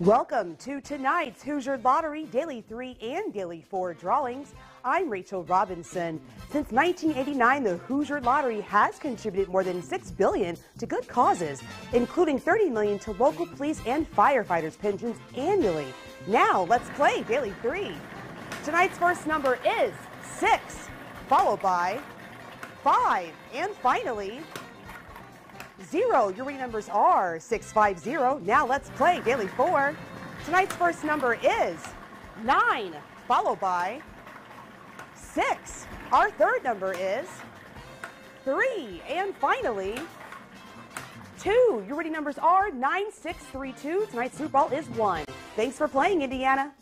Welcome to tonight's Hoosier Lottery Daily 3 and Daily 4 drawings. I'm Rachel Robinson. Since 1989, the Hoosier Lottery has contributed more than 6 billion to good causes, including 30 million to local police and firefighters' pensions annually. Now, let's play Daily 3. Tonight's first number is 6, followed by 5, and finally zero. Your winning numbers are 650. Now let's play Daily 4. Tonight's first number is 9, followed by 6. Our third number is 3. And finally, 2. Your winning numbers are 9632. Tonight's Superball is 1. Thanks for playing, Indiana.